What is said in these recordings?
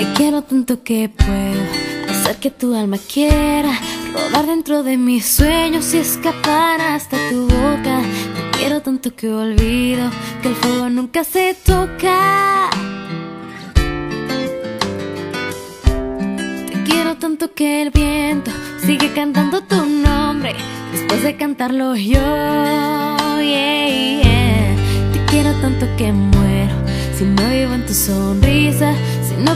Te quiero tanto que puedo hacer que tu alma quiera rodar dentro de mis sueños y escapar hasta tu boca. Te quiero tanto que olvido que el fuego nunca se toca. Te quiero tanto que el viento sigue cantando tu nombre después de cantarlo yo. Te quiero tanto que muero si no vivo en tu sonrisa.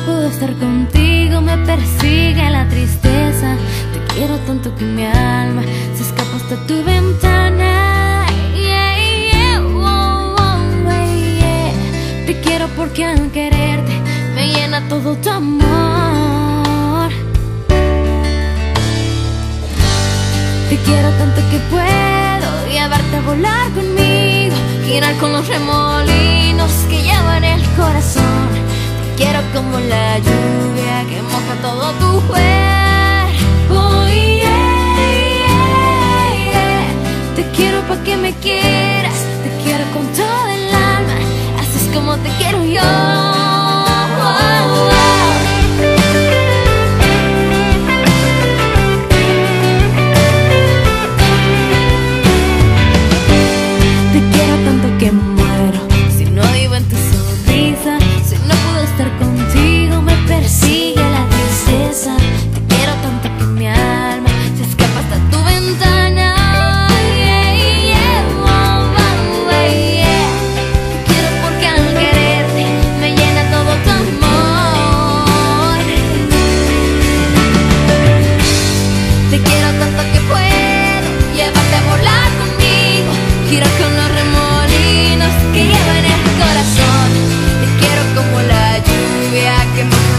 Puedo estar contigo, me persigue la tristeza. Te quiero tanto que mi alma se escapa hasta tu ventana. Te quiero porque al quererte me llena todo tu amor. Te quiero tanto que puedo llevarte a volar conmigo, girar con los remolinos que llevan el corazón. Quiero como la lluvia que moja todo tu cuerpo. Te quiero pa' que me quieras, te quiero con todo el alma, así es como te quiero yo.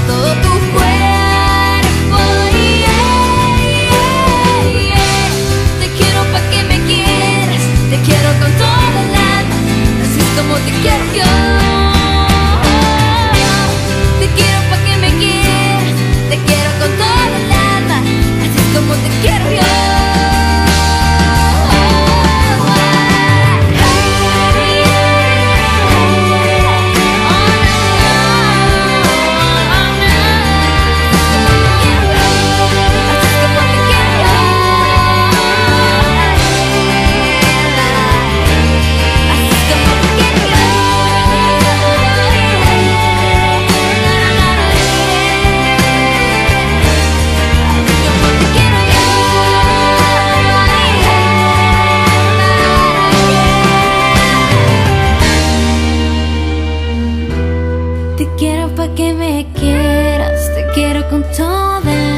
Todo Te quiero pa' que me quieras, te quiero con todo. el